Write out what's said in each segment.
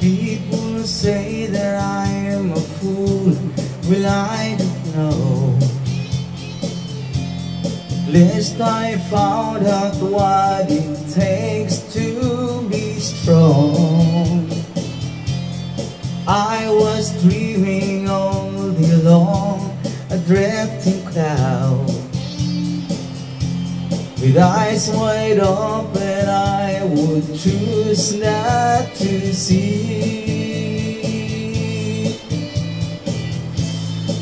People say that I am a fool. Well, I don't know first I found out what it takes to be strong. I was dreaming all day long, a drifting cloud. With eyes wide open, I would choose not to see.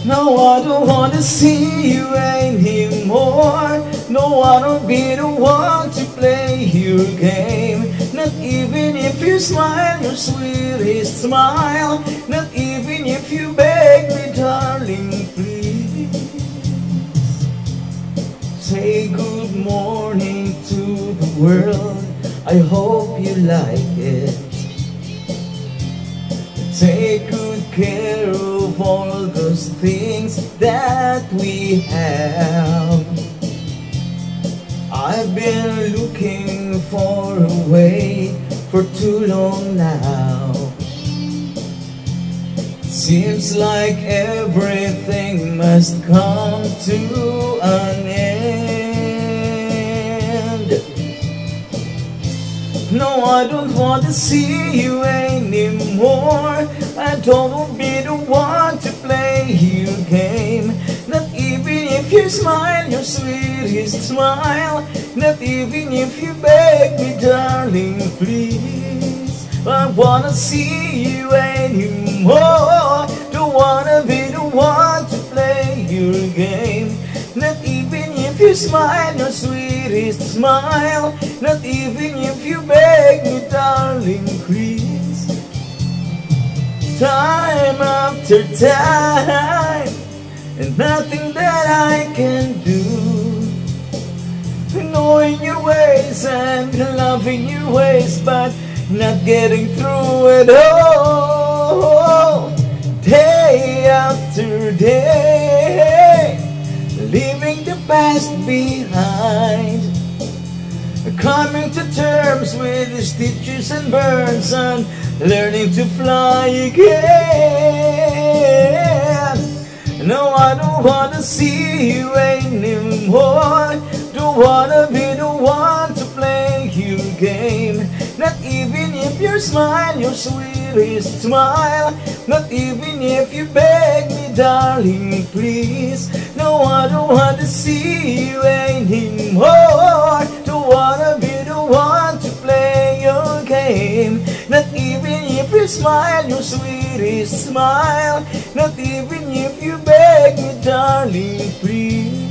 No, I don't wanna see you anymore. Don't be the one to play your game. Not even if you smile your sweetest smile. Not even if you beg me, darling, please. Say good morning to the world. I hope you like it. Take good care of all those things that we have. I've been looking for a way for too long now. Seems like everything must come to an end. No, I don't want to see you anymore. I don't want to be the one to play your game. Not even if you smile your sweetest smile. Not even if you beg me, darling, please. I wanna see you anymore. Don't wanna be the one to play your game. Not even if you smile your sweetest smile. Not even if you beg me, darling, please. Time after time, and nothing that I can do. Knowing your ways and loving your ways, but not getting through it all. Day after day, leaving the past behind. Coming to terms with the stitches and burns and learning to fly again. No, I don't wanna see you anymore. Don't wanna be the one to play your game. Not even if you smile your sweetest smile. Not even if you beg me, darling, please. No, I don't wanna see you anymore. Don't wanna be the one to play your game. Not even if you smile your sweetest smile. Not even if you beg me, darling, please.